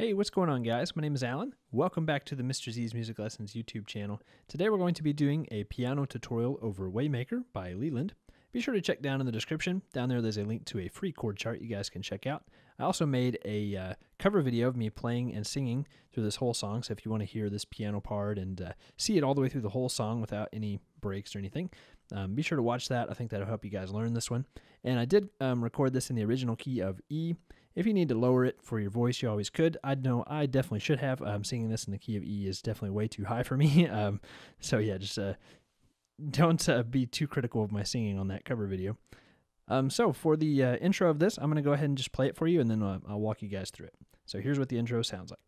Hey, what's going on, guys? My name is Alan. Welcome back to the Mr. Z's Music Lessons YouTube channel. Today we're going to be doing a piano tutorial over Waymaker by Leeland. Be sure to check down in the description. Down there, there's a link to a free chord chart you guys can check out. I also made a uh, cover video of me playing and singing through this whole song, so if you want to hear this piano part and uh, see it all the way through the whole song without any breaks or anything, um, be sure to watch that. I think that'll help you guys learn this one. And I did um, record this in the original key of E. If you need to lower it for your voice, you always could. I know I definitely should have. Um, singing this in the key of E is definitely way too high for me. Um, so yeah, just uh, don't uh, be too critical of my singing on that cover video. Um, so for the uh, intro of this, I'm going to go ahead and just play it for you, and then uh, I'll walk you guys through it. So here's what the intro sounds like.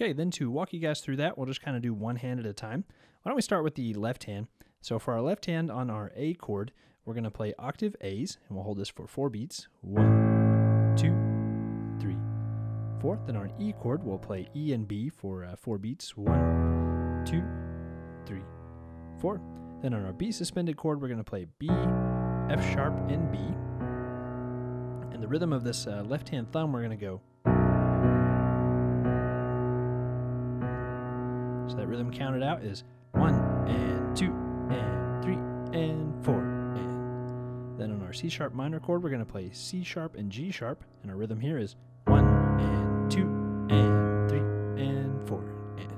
Okay, then to walk you guys through that, we'll just kind of do one hand at a time. Why don't we start with the left hand? So for our left hand on our A chord, we're going to play octave A's, and we'll hold this for four beats. One, two, three, four. Then on our E chord, we'll play E and B for uh, four beats. One, two, three, four. Then on our B suspended chord, we're going to play B, F sharp, and B. And the rhythm of this uh, left hand thumb, we're going to go Rhythm counted out is one and two and three and four. And then on our C sharp minor chord, we're going to play C sharp and G sharp. And our rhythm here is one and two and three and four. And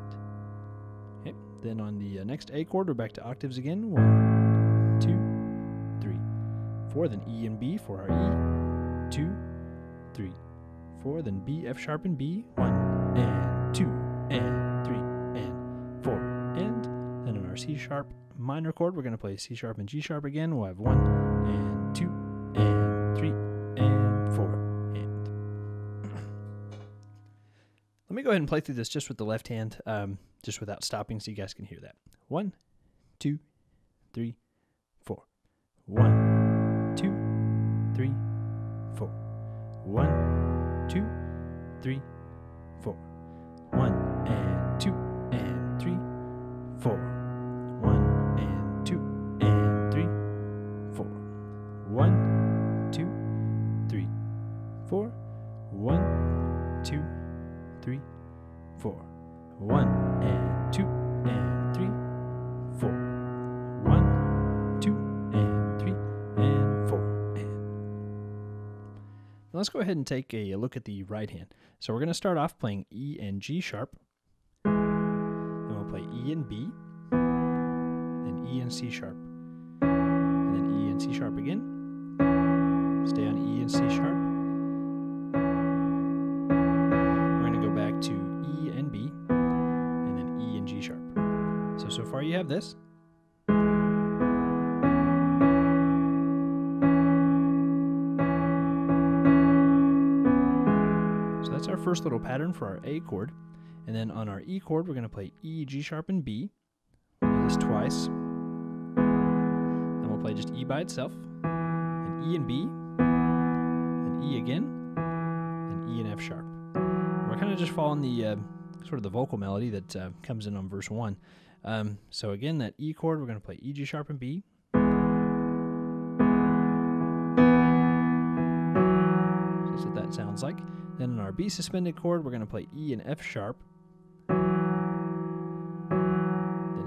okay. Then on the uh, next A chord, we're back to octaves again. One, two, three, four. Then E and B for our E. Two, three, four. Then B, F sharp, and B. One and two and our C sharp minor chord, we're going to play C sharp and G sharp again. We'll have one and two and three and four and. Let me go ahead and play through this just with the left hand, um, just without stopping, so you guys can hear that. One, two, three, four. One, two, three, four. One, two, three, ahead and take a look at the right hand. So we're going to start off playing E and G sharp. Then we'll play E and B. Then E and C sharp. And then E and C sharp again. Stay on E and C sharp. We're going to go back to E and B. And then E and G sharp. So, so far you have this. First little pattern for our A chord. And then on our E chord, we're going to play E, G sharp, and B. We'll do this twice. Then we'll play just E by itself, and E and B, and E again, and E and F sharp. we're kind of just following the uh, sort of the vocal melody that uh, comes in on verse 1. Um, so again, that E chord, we're going to play E, G sharp, and B. B suspended chord, we're going to play E and F sharp. Then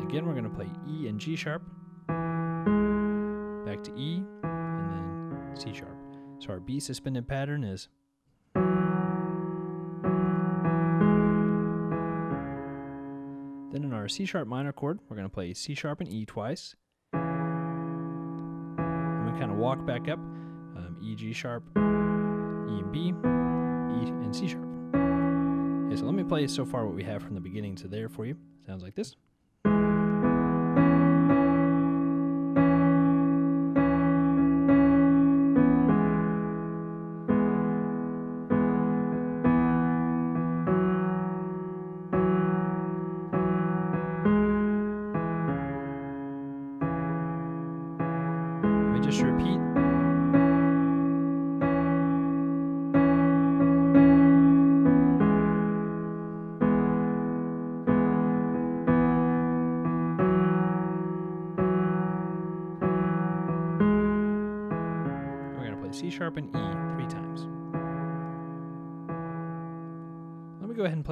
again, we're going to play E and G sharp. Back to E, and then C sharp. So our B suspended pattern is Then in our C sharp minor chord, we're going to play C sharp and E twice. And we kind of walk back up um, E, G sharp, E and B, C sharp. Okay, so let me play so far what we have from the beginning to there for you. Sounds like this. just repeat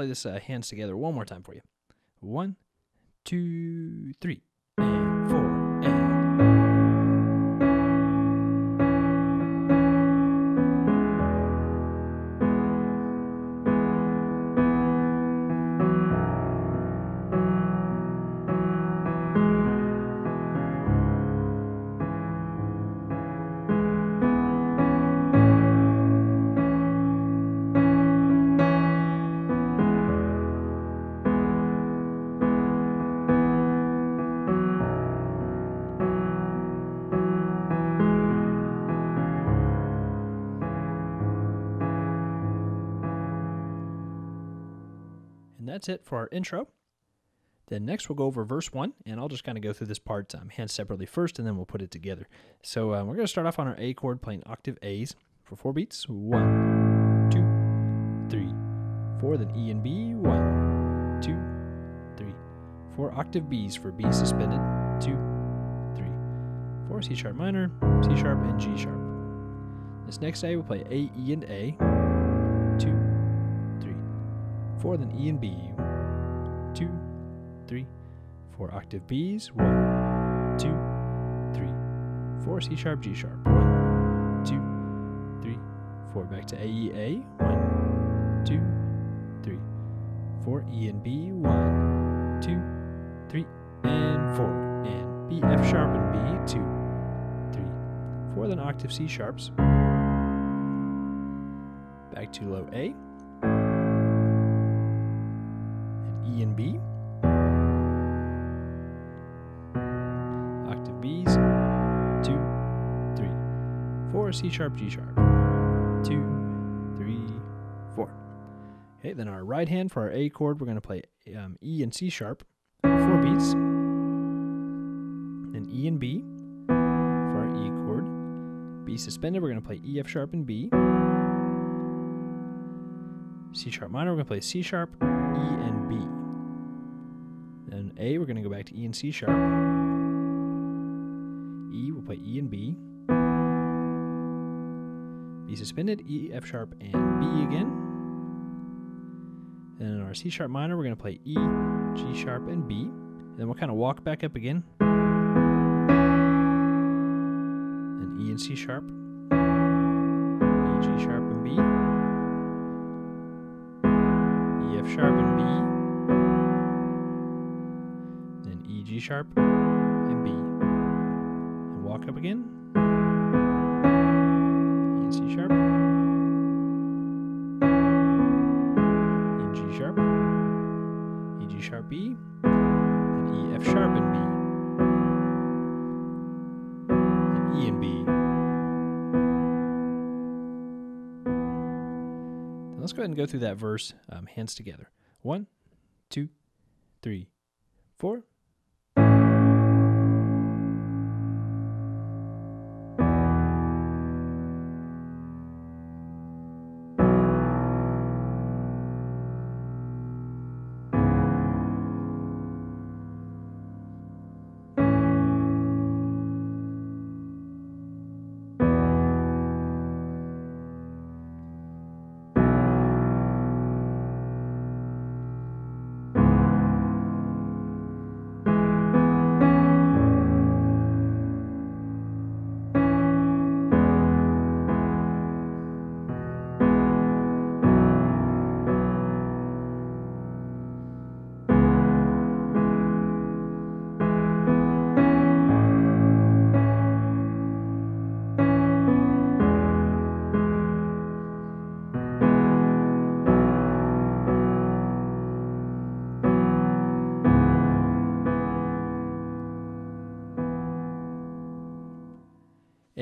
play this uh, hands together one more time for you. One, two, three, that's it for our intro. Then next we'll go over verse one, and I'll just kind of go through this part um, hands separately first, and then we'll put it together. So um, we're going to start off on our A chord playing octave A's for four beats. One, two, three, four. Then E and B. One, two, three, four. Octave B's for B suspended. Two, three, four. C sharp minor, C sharp, and G sharp. This next A we'll play A, E, and A. Four. Then E and B. Two, three, four octave B's. One, two, three, four. C sharp, G sharp. One, two, three, four. Back to A, E, A. One, two, three, four. E and B. One, two, three, and four. And B, F sharp, and B. Two, three, four. Then octave C sharps. Back to low A. And B. Octave B's. Two, three, four. C sharp, G sharp. Two, three, four. Okay, then our right hand for our A chord, we're going to play um, E and C sharp four beats. Then E and B for our E chord. B suspended, we're going to play E, F sharp, and B. C sharp minor, we're going to play C sharp, E, and B. A, we're going to go back to E and C sharp. E, we'll play E and B. B suspended, E, F sharp, and B again. Then in our C sharp minor, we're going to play E, G sharp, and B. And then we'll kind of walk back up again. Then E and C sharp, E, G sharp, and B. E, F sharp, and B. G sharp, and B. And walk up again. E and C sharp. E and G sharp. E, G sharp, B. And E, F sharp, and B. And E and B. Then let's go ahead and go through that verse, um, hands together. One, two, three, four.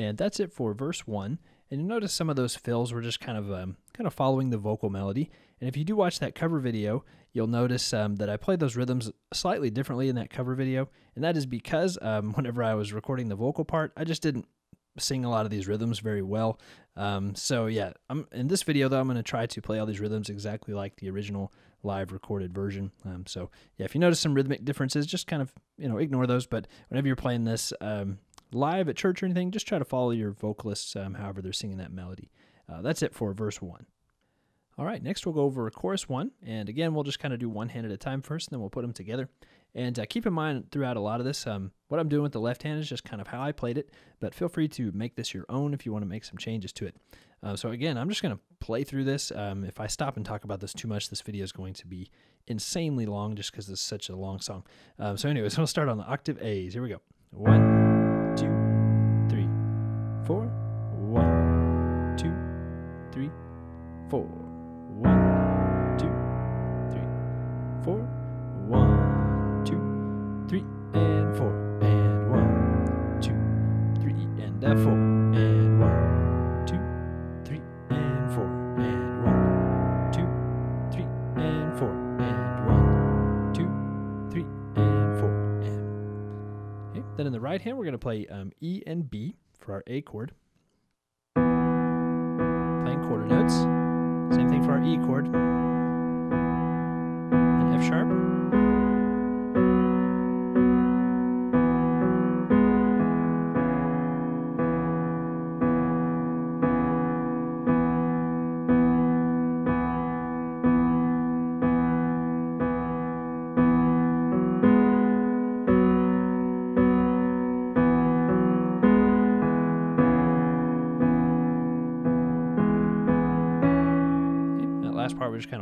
And that's it for verse one. And you notice some of those fills were just kind of um, kind of following the vocal melody. And if you do watch that cover video, you'll notice um, that I played those rhythms slightly differently in that cover video. And that is because um, whenever I was recording the vocal part, I just didn't sing a lot of these rhythms very well. Um, so yeah, I'm in this video though. I'm going to try to play all these rhythms exactly like the original live recorded version. Um, so yeah, if you notice some rhythmic differences, just kind of you know ignore those. But whenever you're playing this um, live at church or anything, just try to follow your vocalists, um, however they're singing that melody. Uh, that's it for verse one. All right, next we'll go over chorus one, and again we'll just kind of do one hand at a time first, and then we'll put them together. And uh, keep in mind throughout a lot of this, um, what I'm doing with the left hand is just kind of how I played it, but feel free to make this your own if you want to make some changes to it. Uh, so again, I'm just going to play through this. Um, if I stop and talk about this too much, this video is going to be insanely long just because it's such a long song. Um, so anyways, we'll start on the octave A's. Here we go. One, four. One, two, three, four. One, two, three, four. One, two, three, and four. And one, two, three, and four. And one, two, three, and four. And one, two, three, and four. And one, two, three, and four. And okay. Then in the right hand, we're going to play um, E and B for our A chord. Playing quarter notes. Same thing for our E chord.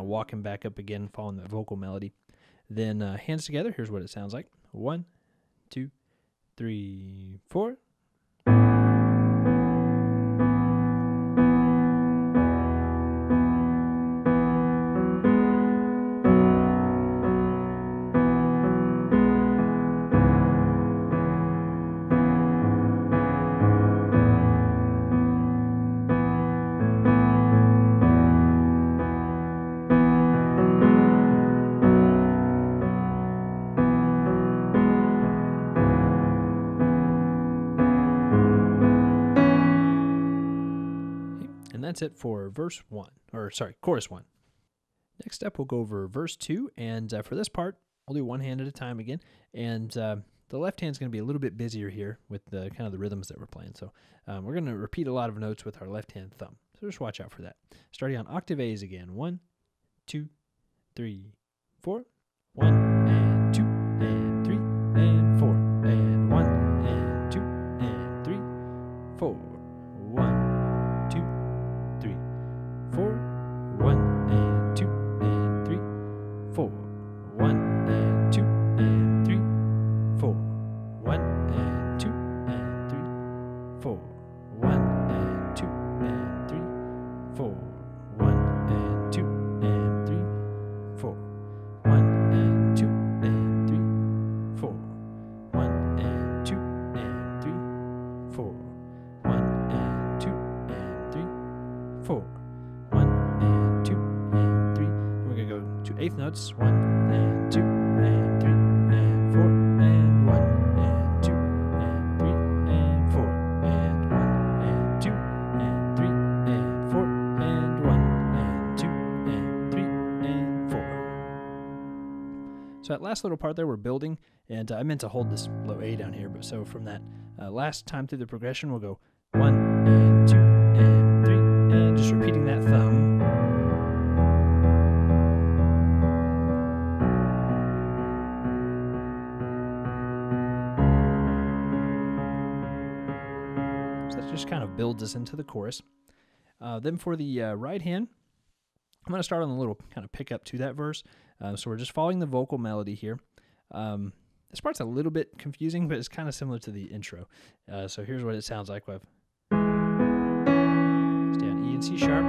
Walking back up again, following the vocal melody. Then uh, hands together. Here's what it sounds like: one, two, three, four. That's it for verse one, or sorry, chorus one. Next up, we'll go over verse two, and uh, for this part, I'll do one hand at a time again. And uh, the left hand's going to be a little bit busier here with the kind of the rhythms that we're playing. So um, we're going to repeat a lot of notes with our left hand thumb. So just watch out for that. Starting on octave A's again. One, two, three, four. One notes. One and two and three and four and one and two and three and four and one and two and three and four and one and two and three and four. So that last little part there, we're building, and uh, I meant to hold this low A down here, but so from that uh, last time through the progression, we'll go one and two and three, and just repeating that thumb. Builds us into the chorus. Uh, then for the uh, right hand, I'm going to start on a little kind of pick up to that verse. Uh, so we're just following the vocal melody here. Um, this part's a little bit confusing, but it's kind of similar to the intro. Uh, so here's what it sounds like. Have stay on E and C sharp,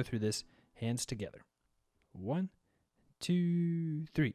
go through this hands together. One, two, three.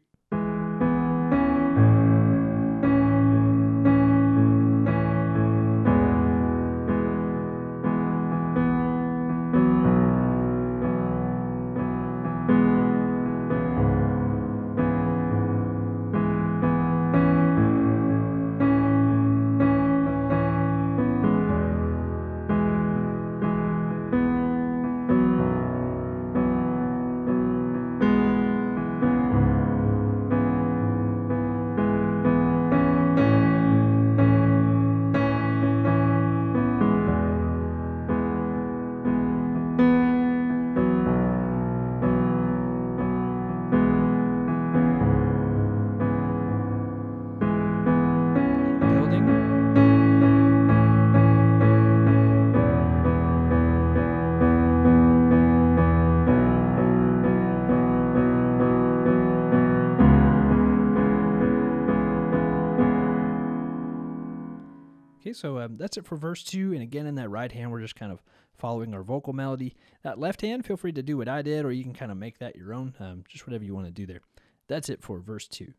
So um, that's it for verse two. And again, in that right hand, we're just kind of following our vocal melody. That left hand, feel free to do what I did, or you can kind of make that your own, um, just whatever you want to do there. That's it for verse two.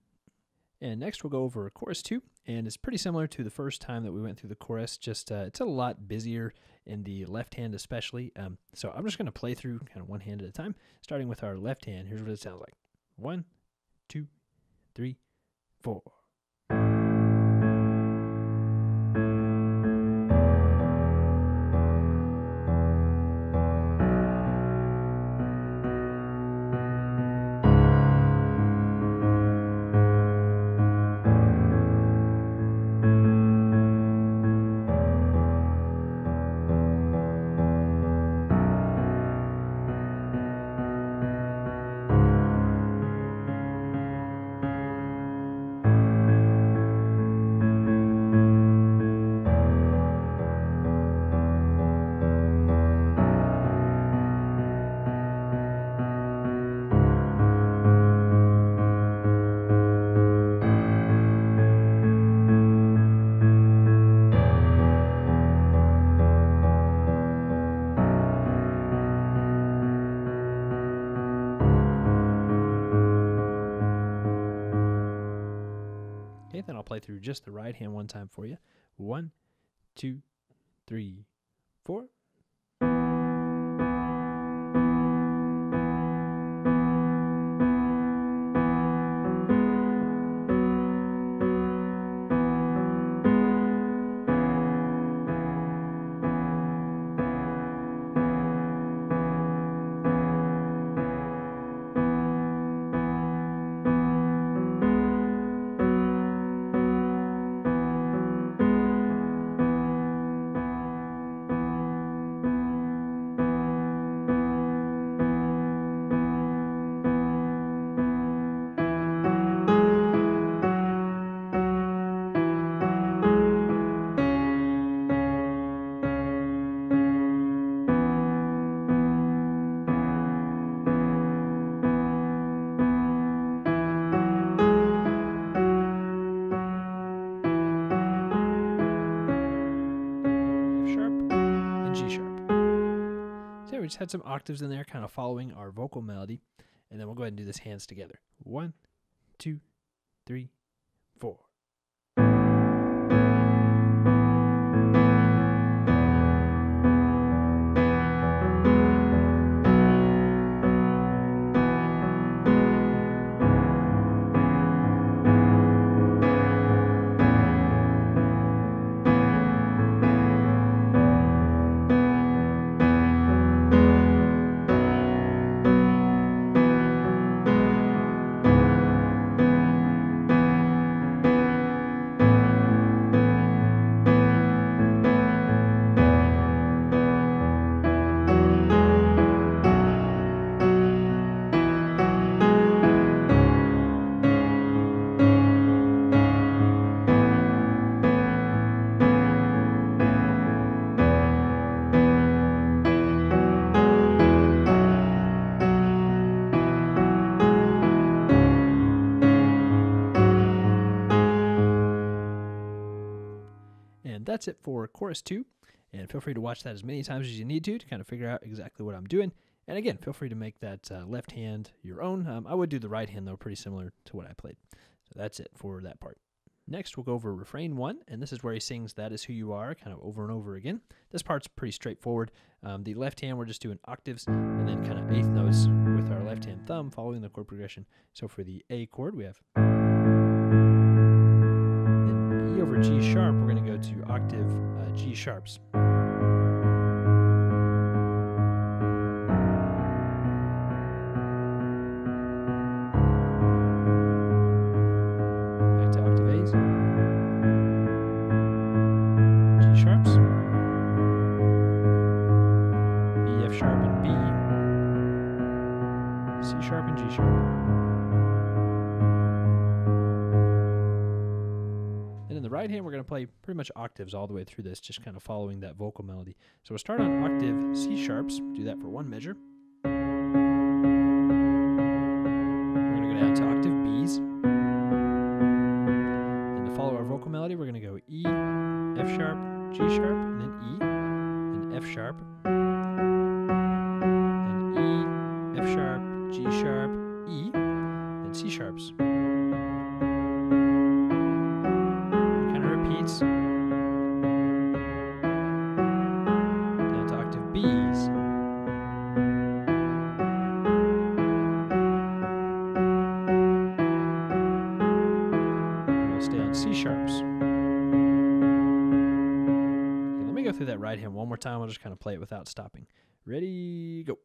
And next, we'll go over chorus two, and it's pretty similar to the first time that we went through the chorus. Just uh, it's a lot busier in the left hand, especially. Um, so I'm just going to play through kind of one hand at a time, starting with our left hand. Here's what it sounds like: one, two, three, four. Play through just the right hand one time for you. One, two, three, four. We just had some octaves in there, kind of following our vocal melody. And then we'll go ahead and do this hands together. One, two, three, that's it for chorus two. And feel free to watch that as many times as you need to to kind of figure out exactly what I'm doing. And again, feel free to make that uh, left hand your own. Um, I would do the right hand, though, pretty similar to what I played. So that's it for that part. Next, we'll go over refrain one, and this is where he sings That Is Who You Are, kind of over and over again. This part's pretty straightforward. Um, the left hand, we're just doing octaves and then kind of eighth notes with our left hand thumb following the chord progression. So for the A chord, we have. Over G sharp, we're going to go to octave uh, G sharps. To play pretty much octaves all the way through this, just kind of following that vocal melody. So we'll start on octave C sharps, do that for one measure. We're going to go down to octave Bs. And to follow our vocal melody, we're going to go E, F sharp, G sharp, and then E, and F sharp, I'll just kind of play it without stopping. Ready, go.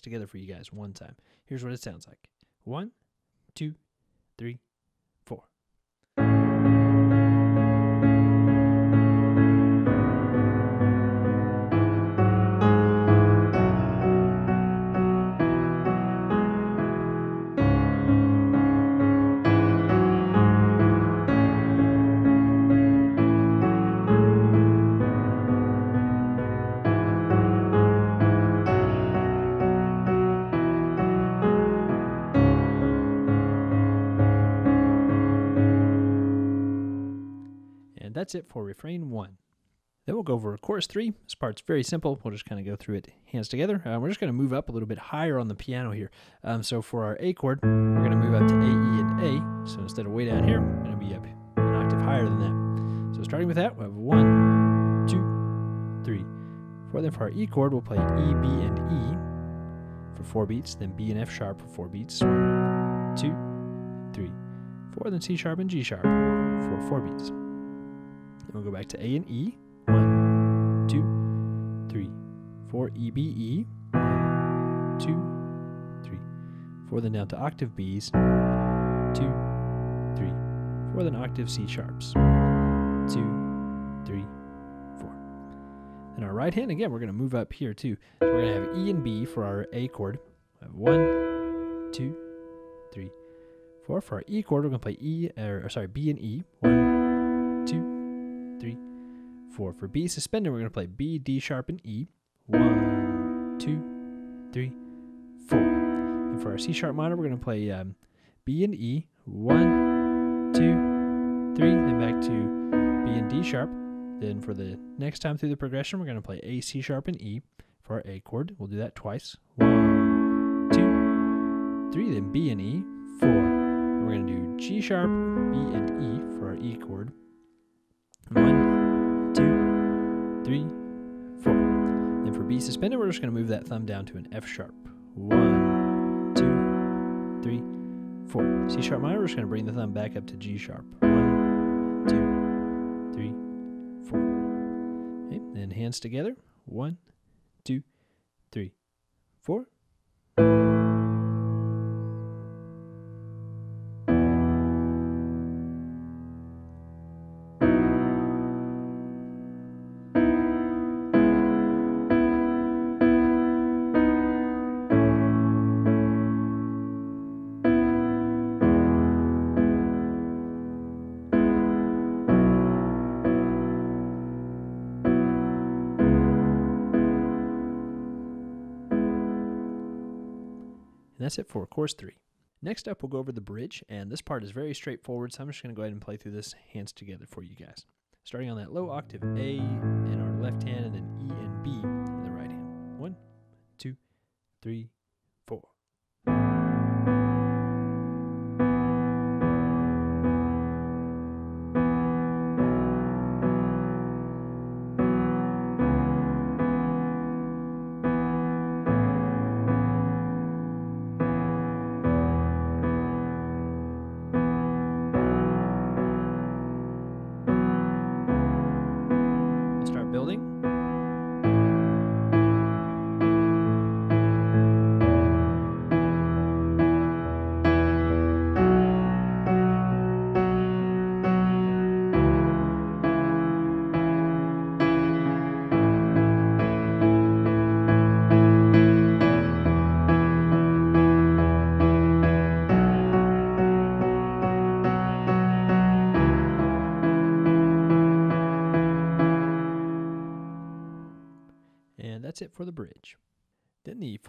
Together for you guys one time. Here's what it sounds like one, two, three, that's it for refrain one. Then we'll go over chorus three. This part's very simple. We'll just kind of go through it hands together. Uh, we're just going to move up a little bit higher on the piano here. Um, so for our A chord, we're going to move up to A, E, and A. So instead of way down here, we're going to be up an octave higher than that. So starting with that, we have one, two, three, four. Then for our E chord, we'll play E, B, and E for four beats. Then B and F sharp for four beats. One, two, three, four. Then C sharp and G sharp for four beats. Then we'll go back to A and E. One, two, three, four. E, B, E. One, two, three, four. Then down to octave Bs. Two, three, four. Then octave C sharps. Two, three, four. Then our right hand, again, we're going to move up here too. So we're going to have E and B for our A chord. We have one, two, three, four. For our E chord, we're going to play E, or, or sorry, B and E. One, three, four. For B suspended, we're going to play B, D sharp, and E. One, two, three, four. And for our C sharp minor, we're going to play um, B and E. One, two, three. Then back to B and D sharp. Then for the next time through the progression, we're going to play A, C sharp, and E for our A chord. We'll do that twice. One, two, three. Then B and E. Four. And we're going to do G sharp, B, and E for our E chord. One, two, three, four. Then for B suspended, we're just going to move that thumb down to an F sharp. One, two, three, four. C sharp minor, we're just going to bring the thumb back up to G sharp. One, two, three, four. Okay, hands together. One, two, three, four. That's it for course three. Next up, we'll go over the bridge, and this part is very straightforward, so I'm just going to go ahead and play through this hands together for you guys. Starting on that low octave A in our left hand, and then E and B in the right hand. One, two, three, four.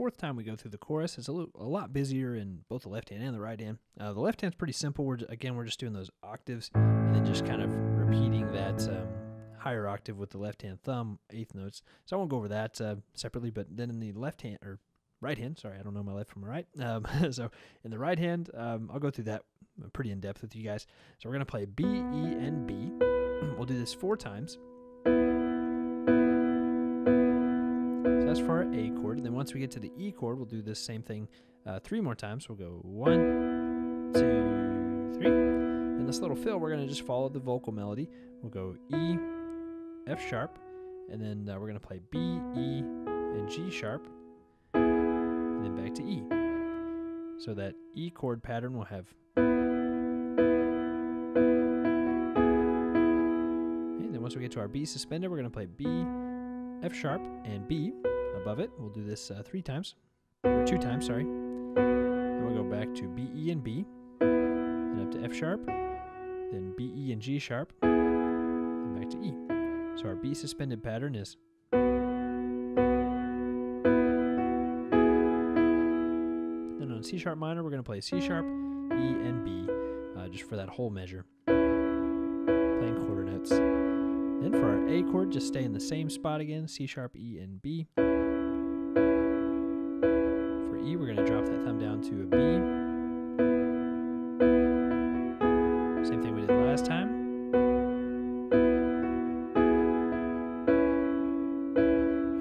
Fourth time we go through the chorus, it's a, little, a lot busier in both the left hand and the right hand. Uh, the left hand's pretty simple. We're again we're just doing those octaves and then just kind of repeating that um, higher octave with the left hand thumb, eighth notes. So I won't go over that uh, separately. But then in the left hand or right hand, sorry, I don't know my left from my right. Um, so in the right hand, um, I'll go through that pretty in depth with you guys. So we're gonna play B, E, and B. we'll do this four times. That's for our A chord. And then once we get to the E chord, we'll do this same thing uh, three more times. We'll go one, two, three. And this little fill, we're going to just follow the vocal melody. We'll go E, F sharp, and then uh, we're going to play B, E, and G sharp, and then back to E. So that E chord pattern will have. And then once we get to our B suspended, we're going to play B, F sharp, and B above it. We'll do this uh, three times, or two times, sorry. Then we'll go back to B, E, and B, and up to F sharp, then B, E, and G sharp, and back to E. So our B suspended pattern is. Then on C sharp minor, we're going to play C sharp, E, and B, uh, just for that whole measure, playing quarter notes. Then for our A chord, just stay in the same spot again, C sharp, E, and B. For E, we're going to drop that thumb down to a B. Same thing we did last time.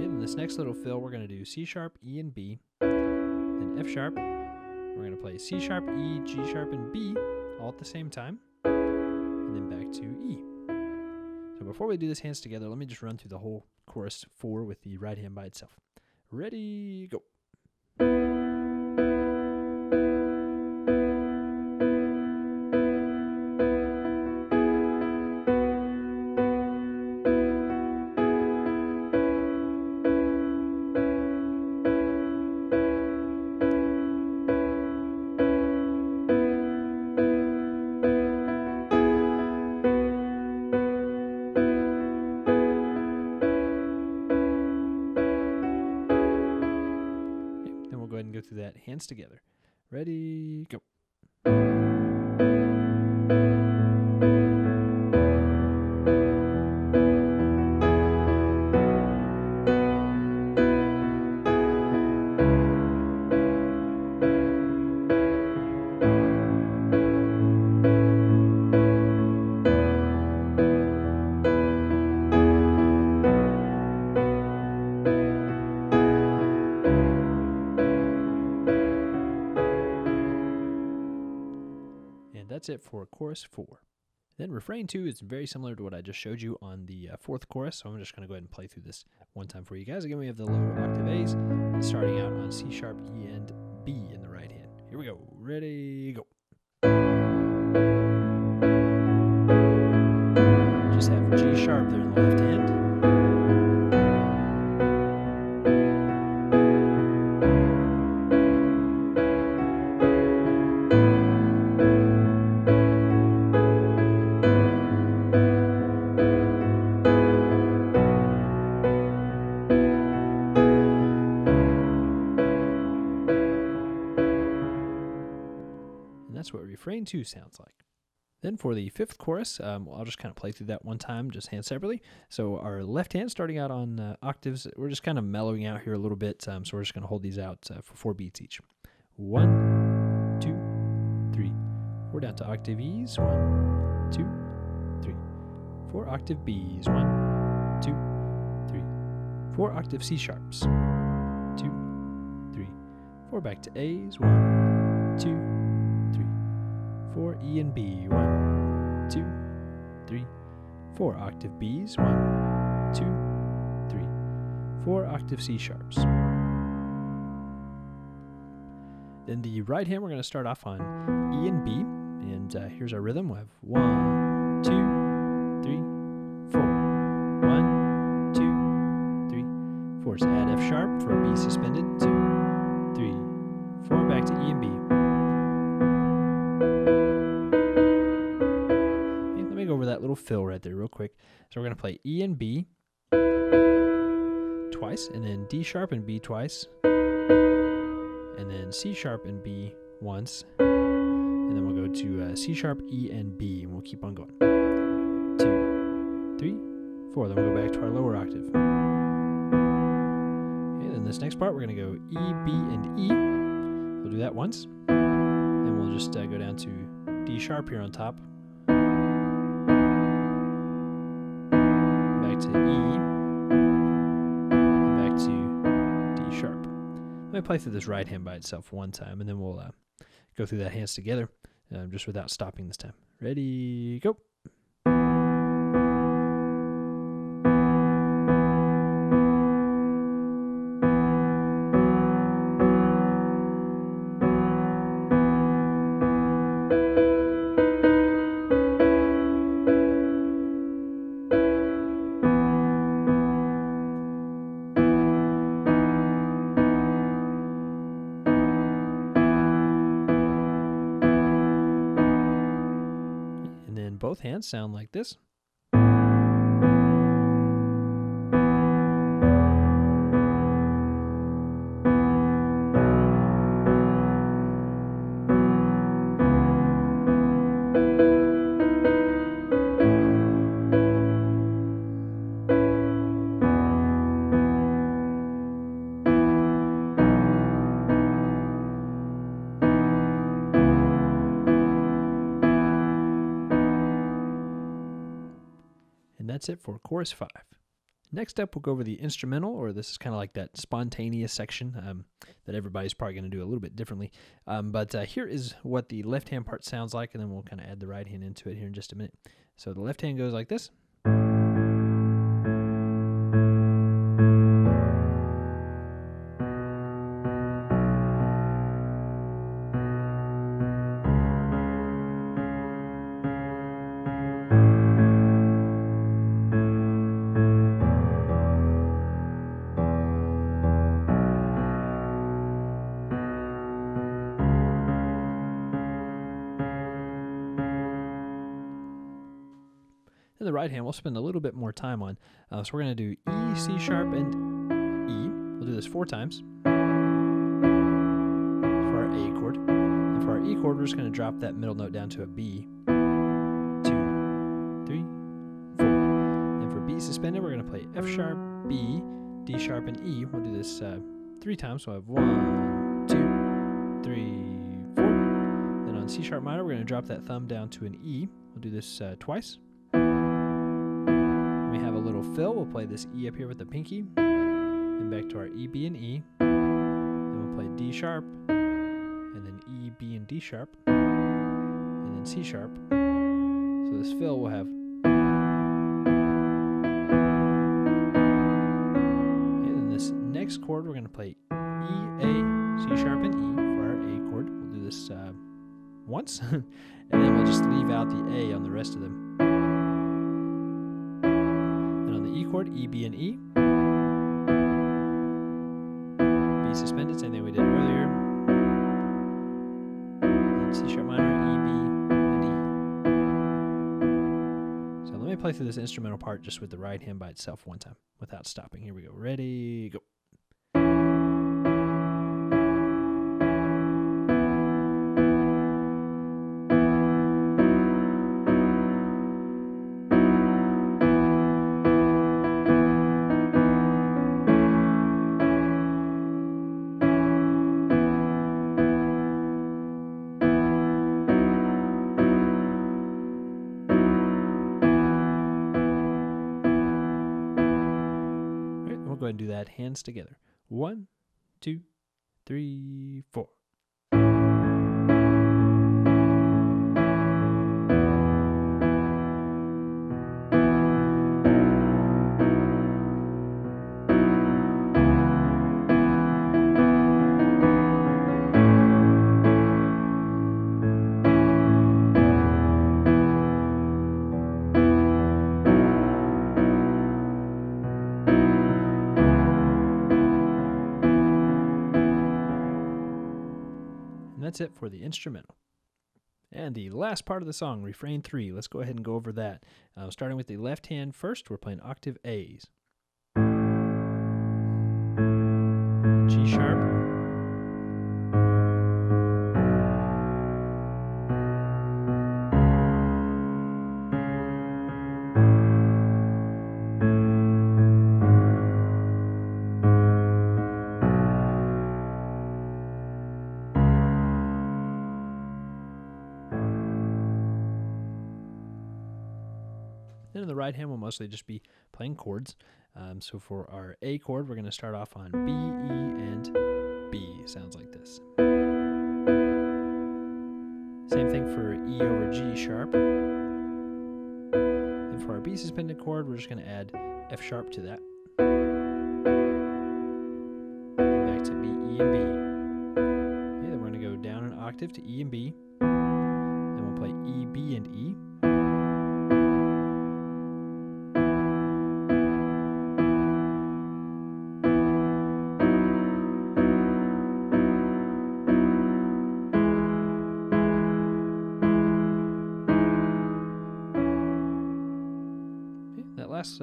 In this next little fill, we're going to do C sharp, E, and B. Then F sharp. We're going to play C sharp, E, G sharp, and B all at the same time. And then back to E. So before we do this hands together, let me just run through the whole chorus four with the right hand by itself. Ready, go. Hands together. Ready, go. That's it for chorus four. Then refrain two is very similar to what I just showed you on the uh, fourth chorus, so I'm just going to go ahead and play through this one time for you guys. Again, we have the low octave A's, starting out on C sharp, E, and B in the right hand. Here we go. Ready, go. Just have G sharp there in the left hand. Refrain 2 sounds like. Then for the fifth chorus, um, I'll just kind of play through that one time, just hand separately. So our left hand starting out on uh, octaves, we're just kind of mellowing out here a little bit. Um, so we're just going to hold these out uh, for four beats each. One, two, three. We're down to octave E's. One, two, three, four octave B's. One, two, three, four octave C sharps. Two, three, four back to A's. One, two, four E and B. One, two, three, four octave B's. One, two, three, four octave C sharps. Then the right hand, we're going to start off on E and B. And uh, here's our rhythm. We have one, two, three, four. One, two, three, four. So add F sharp for B suspended. Two, three, four. Back to E and B. little fill right there real quick. So we're going to play E and B twice, and then D sharp and B twice, and then C sharp and B once, and then we'll go to uh, C sharp, E, and B, and we'll keep on going. Two, three, four. Then we'll go back to our lower octave. Okay, then this next part, we're going to go E, B, and E. We'll do that once. and we'll just uh, go down to D sharp here on top. To E. And back to D sharp. Let me play through this right hand by itself one time, and then we'll uh, go through that hands together, um, just without stopping this time. Ready, go. Sound like this. That's it for chorus five. Next up, we'll go over the instrumental, or this is kind of like that spontaneous section um, that everybody's probably going to do a little bit differently. Um, but uh, here is what the left hand part sounds like, and then we'll kind of add the right hand into it here in just a minute. So the left hand goes like this. Right hand we'll spend a little bit more time on. Uh, so we're going to do E, C sharp, and E. We'll do this four times for our A chord. And for our E chord, we're just going to drop that middle note down to a B. Two, three, four. And for B suspended, we're going to play F sharp, B, D sharp, and E. We'll do this uh, three times. So I have one, two, three, four. Then on C sharp minor, we're going to drop that thumb down to an E. We'll do this uh, twice. Little fill. We'll play this E up here with the pinky. Then back to our E, B, and E. Then we'll play D sharp. And then E, B, and D sharp. And then C sharp. So this fill will have. Okay, then this next chord, we're going to play E, A, C sharp, and E for our A chord. We'll do this uh, once. and then we'll just leave out the A on the rest of them. Chord, E, B, and E. B suspended, same thing we did earlier. And C sharp minor, E, B, and E. So let me play through this instrumental part just with the right hand by itself one time without stopping. Here we go. Ready, go. That hands together. One, two, three, four. That's it for the instrumental. And the last part of the song, refrain three, let's go ahead and go over that. Uh, starting with the left hand first, we're playing octave A's. Right hand, we'll mostly just be playing chords. Um, so for our A chord, we're going to start off on B, E, and B. Sounds like this. Same thing for E over G sharp. And for our B suspended chord, we're just going to add F sharp to that. And back to B, E, and B. Okay, then we're going to go down an octave to E and B. Then we'll play E, B, and E.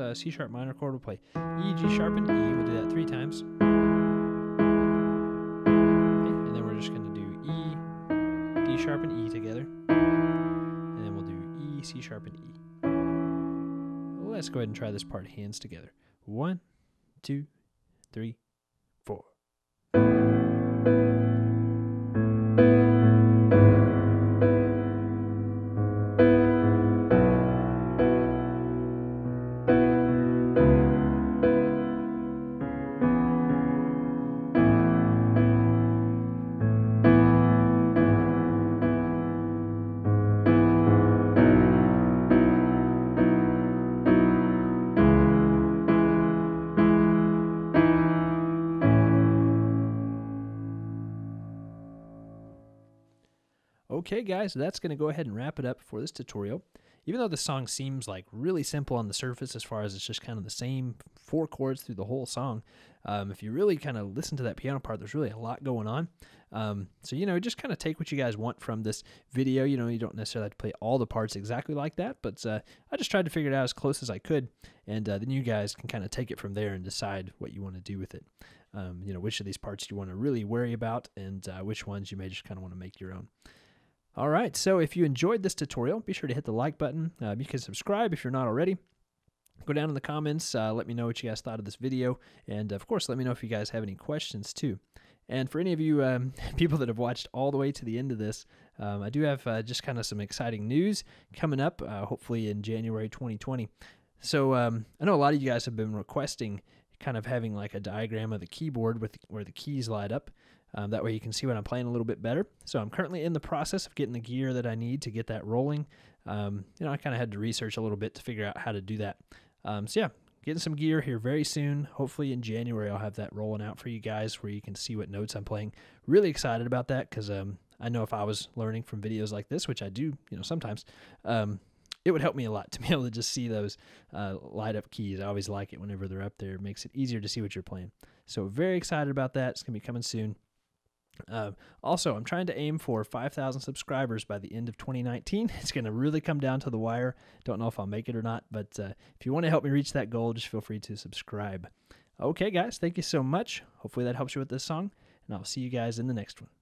uh, C sharp minor chord we'll play E, G sharp, and E. We'll do that three times. And then we're just going to do E, D sharp, and E together. And then we'll do E, C sharp, and E. Let's go ahead and try this part hands together. One, two, three, four. Okay, guys, so that's going to go ahead and wrap it up for this tutorial. Even though the song seems like really simple on the surface as far as it's just kind of the same four chords through the whole song, um, if you really kind of listen to that piano part, there's really a lot going on. Um, so, you know, just kind of take what you guys want from this video. You know, you don't necessarily have to play all the parts exactly like that, but uh, I just tried to figure it out as close as I could. And uh, then you guys can kind of take it from there and decide what you want to do with it. Um, you know, which of these parts you want to really worry about and uh, which ones you may just kind of want to make your own. All right, so if you enjoyed this tutorial, be sure to hit the like button. Uh, you can subscribe if you're not already. Go down in the comments, uh, let me know what you guys thought of this video, and of course, let me know if you guys have any questions too. And for any of you um, people that have watched all the way to the end of this, um, I do have uh, just kind of some exciting news coming up, uh, hopefully in January 2020. So um, I know a lot of you guys have been requesting kind of having like a diagram of the keyboard with where the keys light up. Um, that way you can see what I'm playing a little bit better. So I'm currently in the process of getting the gear that I need to get that rolling. Um, you know, I kind of had to research a little bit to figure out how to do that. Um, so yeah, getting some gear here very soon. Hopefully in January I'll have that rolling out for you guys where you can see what notes I'm playing. Really excited about that because um, I know if I was learning from videos like this, which I do, you know, sometimes, um, it would help me a lot to be able to just see those uh, light up keys. I always like it whenever they're up there. It makes it easier to see what you're playing. So very excited about that. It's gonna be coming soon. Uh, also, I'm trying to aim for 5,000 subscribers by the end of 2019. It's going to really come down to the wire. Don't know if I'll make it or not, but uh, if you want to help me reach that goal, just feel free to subscribe. Okay, guys, thank you so much. Hopefully that helps you with this song, and I'll see you guys in the next one.